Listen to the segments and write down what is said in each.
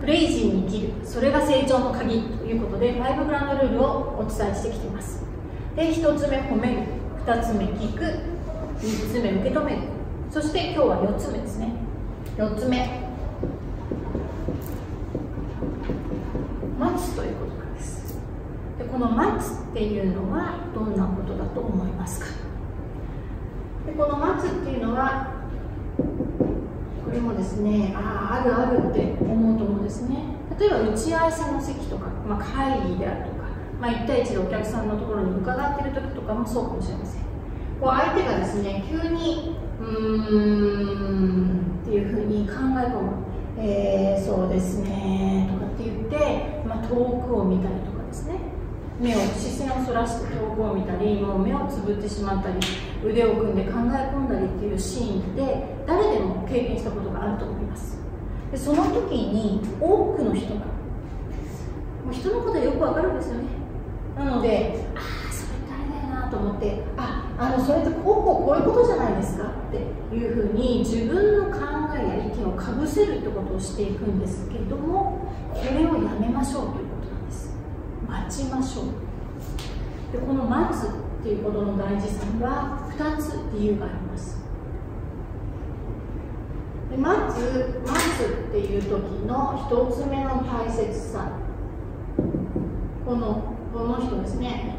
クレイジーに生きる。それが成長の鍵ということで5グランドルールをお伝えしてきています。で1つ目褒める。2つ目聞く。3つ目受け止める。そして今日は4つ目ですね。4つ目。待つということなんです。でこの待つっていうのはどんなことだと思いますか？でこの待つっていうのはこれもですねあああるあるって思うと思うんですね。例えば打ち合わせの席とか、まあ、会議であるとか、まあ、1対1でお客さんのところに伺っている時とかもそうかもしれません。こう相手がですね急にうーんっていうふうに考え込む、えー、そうですねとかって言って、まあ、遠くを見たりとかですね。目を視線をそらして遠くを見たりもう目をつぶってしまったり腕を組んで考え込んだりっていうシーンって誰でも経験したことがあると思います。でその時に多くの人がもう人のことはよくわかるんですよね。なのでああそれ誰だよなと思ってああのそれってこうこうこういうことじゃないですかっていうふうに自分の考えや意見をかぶせるってことをしていくんですけどもこれをやめましょうということ。待ちましょう。でこの待つっていうことの大事さには2つ理由があります。で待つ待つっていう時の1つ目の大切さ。このこの人ですね。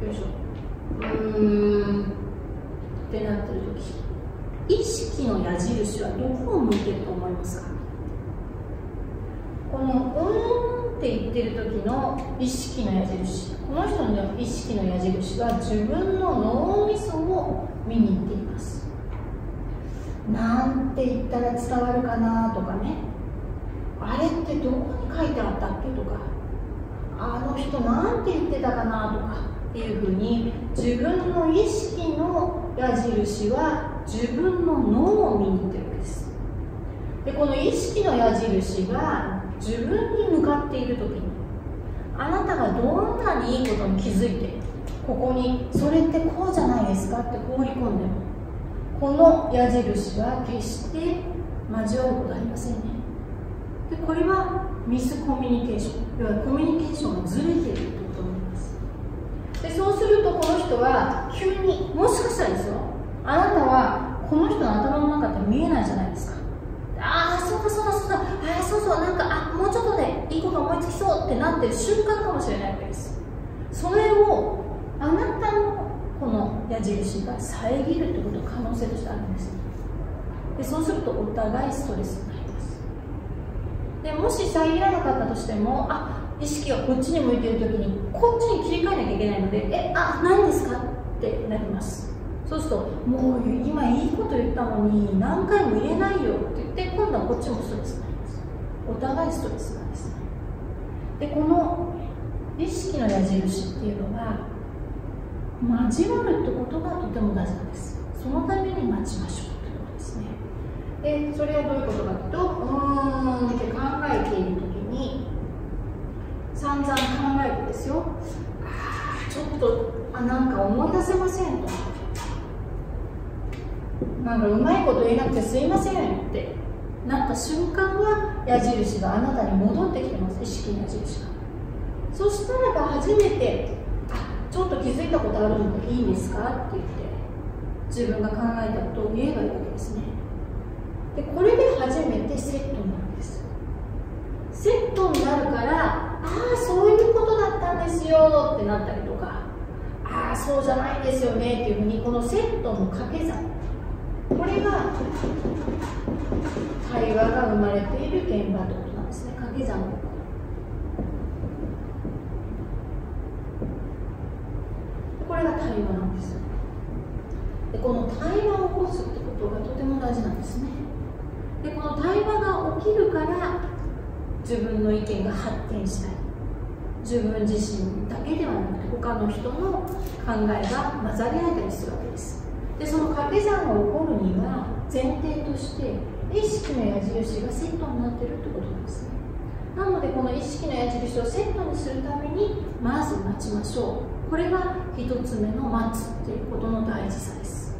よいしょ。うーん。ってなってる時。意識の矢印はどこを向いてると思いますか？この「うーん」って言ってる時の意識の矢印。この人の意識の矢印は自分の脳みそを見に行っています。なんて言ったら伝わるかなとかね。あれってどこに書いてあったっけとか。あの人なんて言ってたかなとかっていうふうに自分の意識の矢印は自分の脳を見に行ってるわけです。でこの意識の矢印が自分に向かっている時にあなたがどんなにいいことに気づいてここにそれってこうじゃないですかって放り込んでもこの矢印は決して交わることありませんね。でこれはミスコミュニケーション。要はコミュニケーションがずれているということになります。でそうするとこの人は急にもしかしたらですよあなたはこの人の頭の中って見えないじゃないですか。ああそうだそうだそうだああそうそうなんかあもうちょっとでいいこと思いつきそうってなってる瞬間かもしれないわけです。それをあなたのこの矢印が遮るってこと可能性としてあるんです。でそうするとお互いストレスになります。でもし遮らなかったとしてもあ意識がこっちに向いてる時にこっちに切り替えなきゃいけないのでえあ何ですか？ってなります。そうするともう今いいこと言ったのに何回も言えないよって言って今度はこっちもストレスになります。お互いストレスなんです。ねでこの意識の矢印っていうのは交わるってことがとても大事なんです。そのために待ちましょうということですね。でそれはどういうことかというとうーんって考えている時に散々考えてですよ。ああちょっとあなんか思い出せませんと。なんかうまいこと言えなくてすいませんってなった瞬間は矢印があなたに戻ってきてます。意識の矢印が。そしたらば初めてあちょっと気づいたことあるのでいいんですかって言って自分が考えたことを言えばいいわけですね。でこれで初めてセットになるんです。セットになるからああそういうことだったんですよってなったりとかああそうじゃないですよねっていうふうにこのセットの掛け算これが会話が生まれている現場ということなんですね掛け算のこれが対話なんですでこの対話を起こすってことがとても大事なんですね。でこの対話が起きるから自分の意見が発展したり自分自身だけではなくて他の人の考えが混ざり合えたりするわけです。でその掛け算が起こるには前提として意識の矢印がセットになっているってことなんですね。なのでこの意識の矢印をセットにするためにまず待ちましょう。これが1つ目の待つっていうことの大事さです。